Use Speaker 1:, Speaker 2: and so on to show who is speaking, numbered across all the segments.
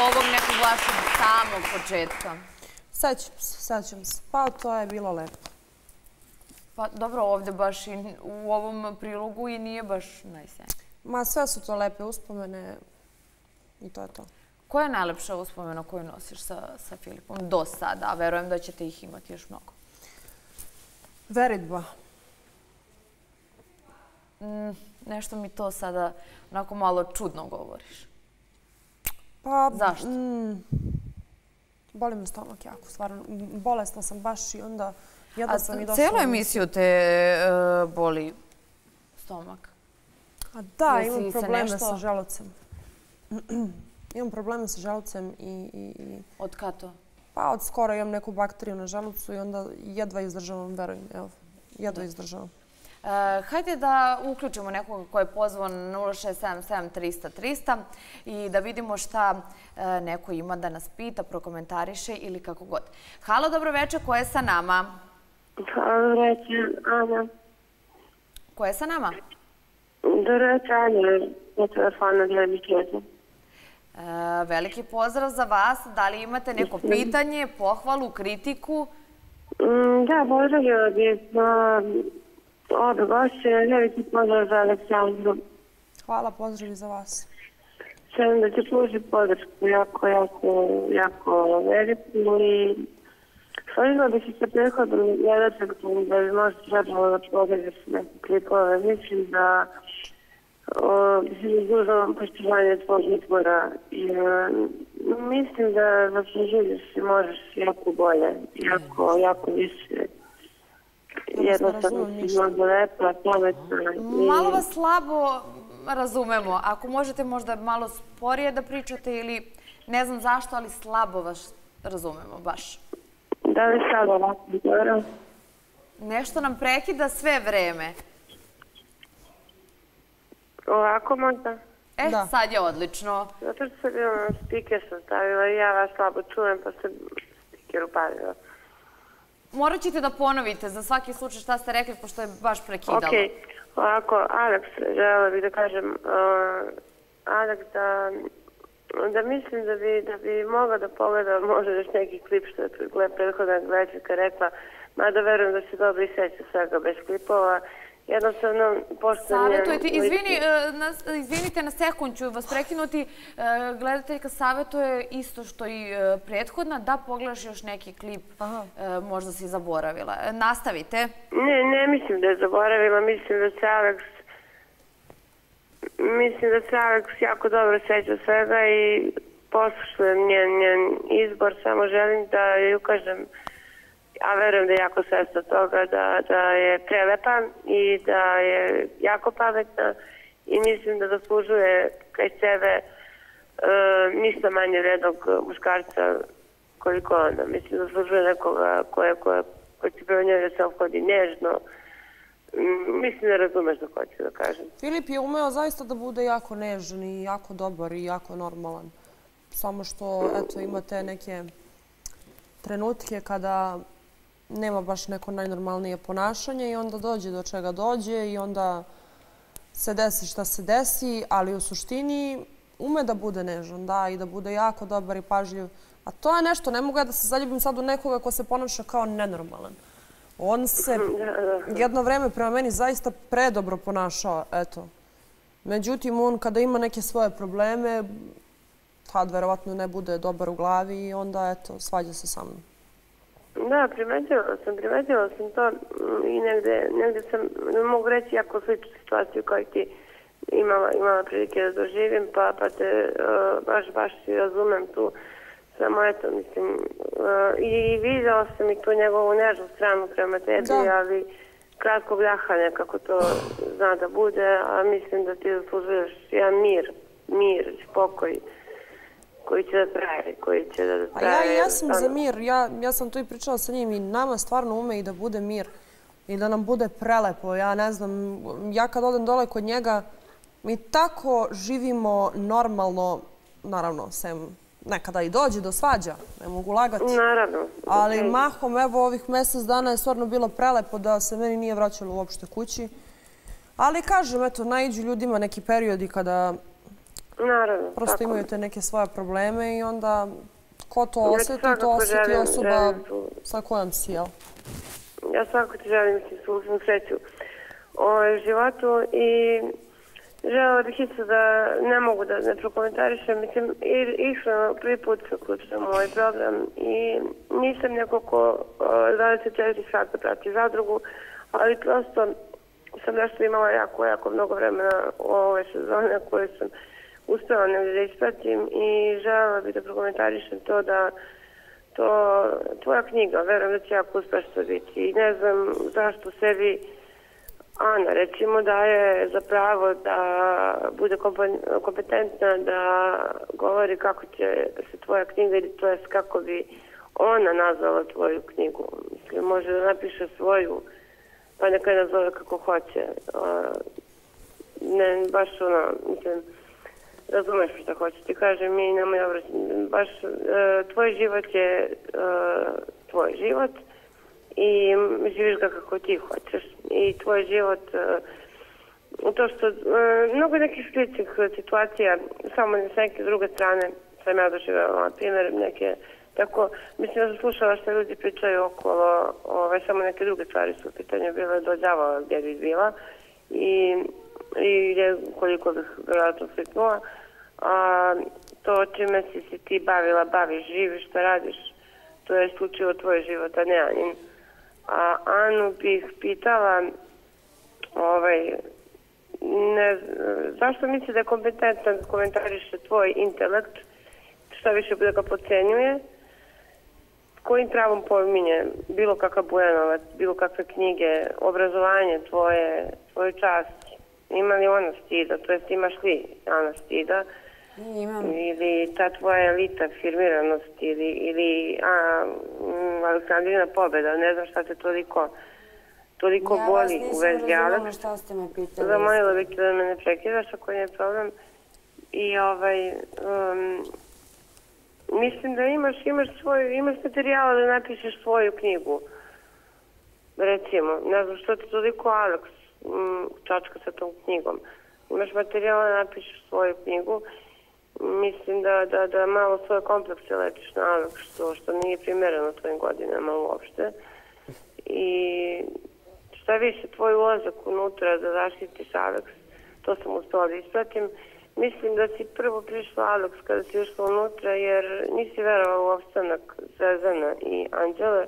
Speaker 1: ovog nekog vašeg samog početka?
Speaker 2: Sećam se, sećam se. Pa to je bilo lepo.
Speaker 1: Pa dobro, ovdje baš i u ovom prilogu i nije baš najsjajnije.
Speaker 2: Ma sve su to lepe uspomene i to je to.
Speaker 1: Koja je najlepša uspomena koju nosiš sa, sa Filipom do sada? A verujem da ćete ih imati još mnogo.
Speaker 2: Veritba.
Speaker 1: Mm, nešto mi to sada onako malo čudno govoriš.
Speaker 2: Pa,
Speaker 1: Zašto?
Speaker 2: Mm, boli me stomak jako, stvarno. Bolesna sam baš i onda jedva sam i došla.
Speaker 1: Cijelu emisiju te e, boli stomak.
Speaker 2: A da,
Speaker 1: Jesi
Speaker 2: imam probleme
Speaker 1: nešto-
Speaker 2: sa želucem. imam probleme sa želucem i, i, i
Speaker 1: Od kada to?
Speaker 2: pa od skoro imam neku bakteriju na želucu i onda jedva izdržavam, verujem, evo, jedva izdržavam.
Speaker 1: E, hajde da uključimo nekoga ko je pozvan na 0677 300 300 i da vidimo šta e, neko ima da nas pita, prokomentariše ili kako god. Halo, dobro večer, ko je sa nama?
Speaker 3: Dobro večer, Ana.
Speaker 1: Ko je sa nama?
Speaker 3: Dobro večer, Ana. Na telefonu gledi kjeta.
Speaker 1: E, veliki pozdrav za vas. Da li imate neko pitanje, pohvalu, kritiku?
Speaker 3: Mm, da, pozdravila bih uh, obe gošće. Veliki pozdrav za Aleksandru.
Speaker 2: Hvala, pozdrav za vas.
Speaker 3: Želim da ti pruži podršku jako, jako, jako veliku i složila bih se sa prethodom gledateljkom da bi možda trebalo da pogledaš neke klipove. Mislim da o, bi se izdužilo poštovanje tvojeg izbora i e, mislim da zaslužuješ i možeš jako bolje, jako, jako više. Jednostavno si mnogo lepa, pametna. i-
Speaker 1: Malo vas slabo razumemo. Ako možete možda malo sporije da pričate ili ne znam zašto, ali slabo vas razumemo baš.
Speaker 3: Da li sad ovako dobro?
Speaker 1: Nešto nam prekida sve vreme.
Speaker 3: Ovako možda?
Speaker 1: E,
Speaker 2: Da.
Speaker 1: sad je odlično.
Speaker 3: Zato što sam bila na speaker sam stavila i ja vas slabo čujem pa se speaker upalila.
Speaker 1: Morat ćete da ponovite za svaki slučaj šta ste rekli, pošto je baš prekidalo.
Speaker 3: Ok, ovako, Aleks, želela bih da kažem, uh, Aleks, da, da mislim da bi, da bi mogla da pogleda možda još neki klip što je prethodna gledateljka rekla, mada verujem da se dobro i seća svega bez klipova. Jednostavno, pošto
Speaker 1: Savjetujete, izvini, e, na- izvinite na sekund ću vas prekinuti. E, Gledateljka savjetuje isto što i e, prethodna, da pogledaš još neki klip, e, možda si zaboravila. Nastavite.
Speaker 3: Ne, ne mislim da je zaboravila, mislim da se Alex mislim da se Alex jako dobro seća svega i poslušujem njen, njen izbor, samo želim da joj ukažem a verujem da je jako svesta toga da, da je prelepa i da je jako pametna i mislim da zaslužuje kaj sebe e, ništa manje vrednog muškarca koliko ona. Mislim da zaslužuje nekoga koje, koje, ko će prema njoj da se obhodi nežno. Mm, mislim da razumeš što hoću da kažem.
Speaker 2: Filip je umeo zaista da bude jako nežan i jako dobar i jako normalan. Samo što, eto, ima te neke trenutke kada nema baš neko najnormalnije ponašanje i onda dođe do čega dođe i onda se desi šta se desi, ali u suštini ume da bude nežan, da, i da bude jako dobar i pažljiv. A to je nešto, ne mogu ja da se zaljubim sad u nekoga ko se ponaša kao nenormalan. On se jedno vreme prema meni zaista predobro ponašao, eto. Međutim, on kada ima neke svoje probleme, tad verovatno ne bude dobar u glavi i onda, eto, svađa se sa mnom.
Speaker 3: Da, primetila sam, primetila sam to mm, i negde, negde sam, ne mogu reći jako sličnu situaciju kao i ti imala, imala prilike da doživim, pa, pa te uh, baš, baš razumem tu. Samo eto, mislim, uh, i vidjela sam i tu njegovu nežnu stranu prema tebi,
Speaker 2: Da.
Speaker 3: ali kratko bljahanje kako to zna da bude, a mislim da ti zaslužuješ jedan mir, mir, spokoj koji će da traje, koji će da
Speaker 2: A
Speaker 3: traje.
Speaker 2: ja i jesam za
Speaker 3: stvarno.
Speaker 2: mir, ja, ja sam tu i pričala sa njim i nama stvarno ume i da bude mir i da nam bude prelepo. Ja ne znam, ja kad odem dole kod njega, mi tako živimo normalno, naravno, sem nekada i dođe do svađa, ne mogu lagati.
Speaker 3: Naravno.
Speaker 2: Ali
Speaker 3: okej.
Speaker 2: mahom, evo, ovih mjesec dana je stvarno bilo prelepo da se meni nije vraćalo uopšte kući. Ali kažem, eto, najđu ljudima neki periodi kada
Speaker 3: Naravno.
Speaker 2: Prosto imaju te neke svoje probleme i onda ko to osjeti, to osjeti osoba sa kojom si, jel?
Speaker 3: Ja svako ti želim si svu sreću o životu i žela bih isto da ne mogu da ne prokomentarišem. Mislim, išla prvi put kućom ovaj program i nisam neko ko 24 sata prati zadrugu, ali prosto sam nešto imala jako, jako mnogo vremena u ove sezone koje sam uspjela ne da ispratim i žela bi da prokomentarišem to da to tvoja knjiga, verujem da će jako uspešno biti i ne znam zašto sebi Ana, recimo da je zapravo da bude kompetentna da govori kako će se tvoja knjiga ili to je kako bi ona nazvala tvoju knjigu. Mislim, može da napiše svoju, pa neka je nazove kako hoće. Ne, baš ona, mislim, razumeš što hoću ti kažem, mi nemoj baš, e, tvoj život je e, tvoj život i živiš ga kako ti hoćeš. I tvoj život uh, to što uh, mnogo nekih sličnih situacija samo s neke druge strane sam ja doživjela. Na primjer neke tako mislim da sam slušala što ljudi pričaju okolo ove, samo neke druge stvari su u pitanju bile dođavala gdje bi bila. I, i gdje koliko bih vjerojatno fliknula a to čime si se ti bavila baviš, živiš, što radiš to je slučivo tvoj život, a ne Anin. A Anu bih pitala, ovaj, ne, zašto misli da je kompetentan komentariše tvoj intelekt, šta više bude ga pocenjuje, kojim travom pominje bilo kakav Bujanovac, bilo kakve knjige, obrazovanje tvoje, tvoju čast, ima li ona stida, to jest imaš li ona stida,
Speaker 4: Imam.
Speaker 3: Ili ta tvoja elita, firmiranost ili, ili a, mm, Aleksandrina pobjeda, ne znam šta te toliko toliko
Speaker 4: ja
Speaker 3: boli u vezi
Speaker 4: Alex. Ja vas nisam šta ste me pitali.
Speaker 3: Zamolila bih te da me ne prekidaš ako je problem. I ovaj, um, mislim da imaš, imaš, svoj, imaš materijala da napišeš svoju knjigu. Recimo, ne znam što ti toliko Alex um, čačka sa tom knjigom. Imaš materijala napišeš svoju knjigu mislim da, da, da malo svoje komplekse lečiš na što, što nije primjereno tvojim godinama uopšte. I šta više, tvoj ulazak unutra da zaštitiš Alex, to sam uspela da ispratim. Mislim da si prvo prišla Alex kada si ušla unutra jer nisi verovala u opstanak Zezana i Anđele,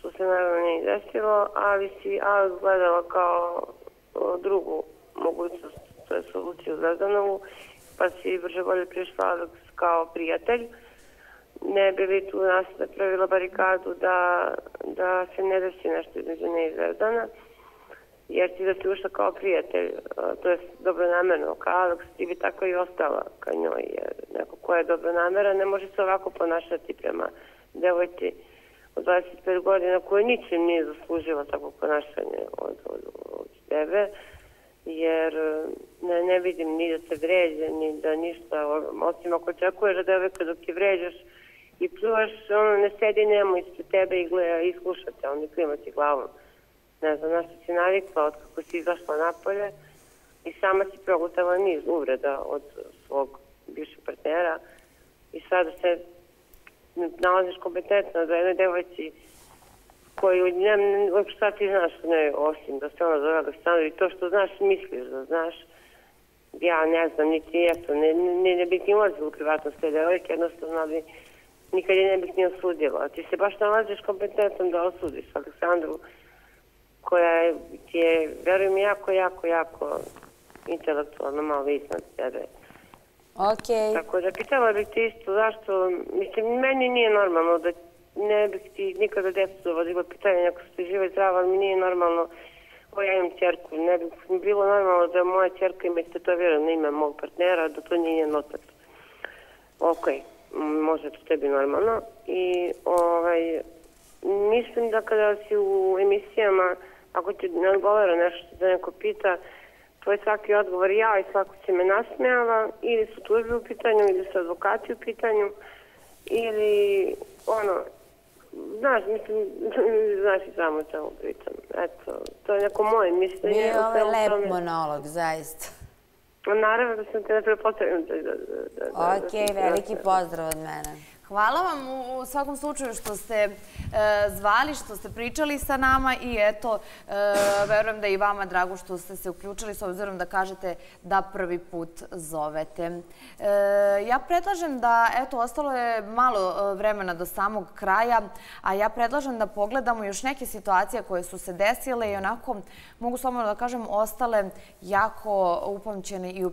Speaker 3: što se naravno nije desilo, ali si Alex gledala kao drugu mogućnost, to je soluciju Zvezdanovu, pa si brže bolje prišla kao prijatelj. Ne bi li tu nas napravila barikadu da, da se ne desi nešto između nje i Zvezdana, Jer ti da si ušla kao prijatelj, to je dobro namerno, kao Alex, ti bi tako i ostala ka njoj. Jer neko ko je dobronamera ne može se ovako ponašati prema devojci od 25 godina koja ničim nije zaslužila tako ponašanje od, od, od tebe jer e, ne, ne vidim ni da se vređa, ni da ništa, osim ako očekuješ da uvek dok ti vređaš i pljuvaš, ono, ne sedi nemo ispred tebe i gleda i slušate, on klima ti glavom. Ne znam, našto si navikla od kako si izašla napolje i sama si progutala niz uvreda od svog bivšeg partnera i sada se nalaziš kompetentno za jednoj devojci koju ne, šta ti znaš ne, osim da se ona zove Aleksandru i to što znaš misliš da znaš. Ja ne znam niti jesu ne, ne, ne bih ni ulazila u privatnost te devojke jednostavno bi nikad je ne bih ni osudila. Ti se baš nalaziš kompetentan da osudiš Aleksandru koja ti je verujem jako jako jako intelektualno malo iznad tebe.
Speaker 4: Okay.
Speaker 3: Tako da pitala bih ti isto zašto, mislim, meni nije normalno da ne bih ti nikada djecu dovodila pitanje ako ste živa i zdrava, ali mi nije normalno o ja imam čerku. Ne bi bilo normalno da moja čerka ima istetovirano ime mog partnera, da to nije njen otac. Ok, može to tebi normalno. I ovaj, mislim da kada si u emisijama, ako ti ne odgovara nešto da neko pita, tvoj svaki odgovor ja i svako se me nasmijava, ili su tužbe u pitanju, ili su advokati u pitanju, ili ono, Znaš, mislim, znaš i samo čemu pričam. Eto, to je neko moje mišljenje.
Speaker 4: Nije ovaj lep monolog, zaista.
Speaker 3: Naravno da sam te ne. Da, da, da, da,
Speaker 4: Ok, veliki pozdrav od mene.
Speaker 1: Hvala vam u svakom slučaju što ste e, zvali, što ste pričali sa nama i eto, e, verujem da je i vama drago što ste se uključili s obzirom da kažete da prvi put zovete. E, ja predlažem da, eto, ostalo je malo e, vremena do samog kraja, a ja predlažem da pogledamo još neke situacije koje su se desile i onako, mogu samo da kažem, ostale jako upamćene i